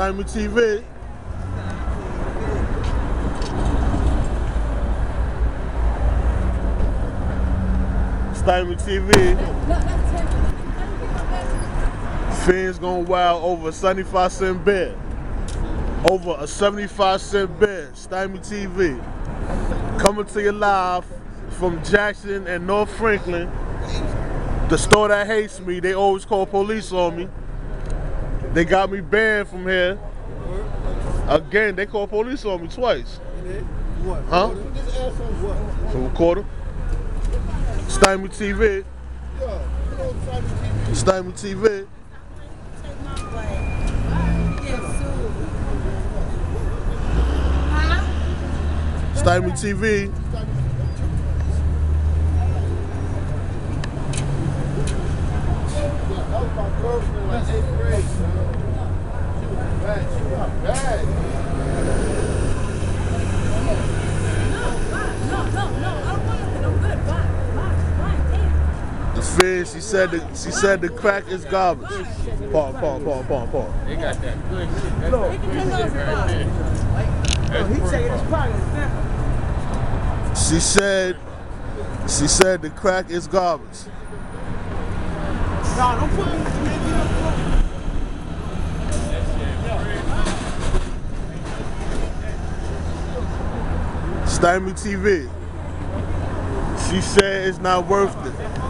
Stimey TV. Stimey TV. Fiends going wild over a 75 cent bed. Over a 75 cent bed. Stimey TV. Coming to you live from Jackson and North Franklin. The store that hates me, they always call police on me. They got me banned from here. Again, they call police on me twice. What? Huh? From Recorder. Stimey TV. Stimey TV. Stimey TV. That was my girlfriend like eighth grade. Fish, she said the she said the crack is garbage. Paul, Paul, Paul, Paul, Paul. They got that good shit. That's that good shit right there. He checking his pockets now. She said she said the crack is garbage. Nah, don't put me in the Stimey TV. She said it's not worth it.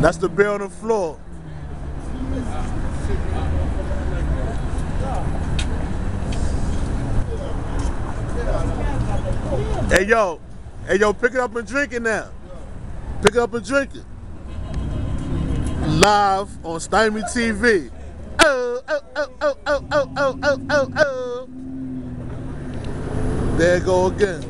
that's the bill on the floor. Hey yo, hey yo, pick it up and drink it now. Pick it up and drink it. Live on Stimey TV. Oh, oh, oh, oh, oh, oh, oh, oh, oh, oh. There go again.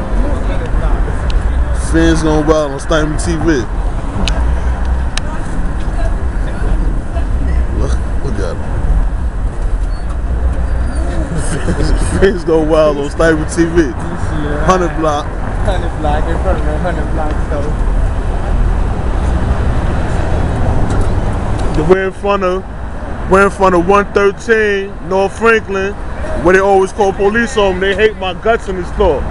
Fiends going wild on Stimey TV. Look, look at him. Fiends go wild on Stimey TV. 100 block. Hundred block in front of the hundred block store. We're in front of we're in front of 113 North Franklin, where they always call police on me. They hate my guts in the store.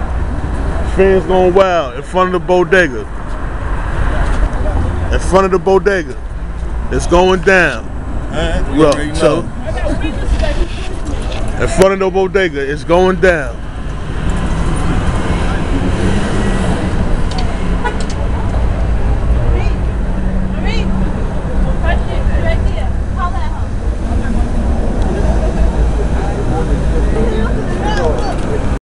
Fans going wild in front of the bodega. In front of the bodega. It's going down. Well, so in front of the bodega, it's going down.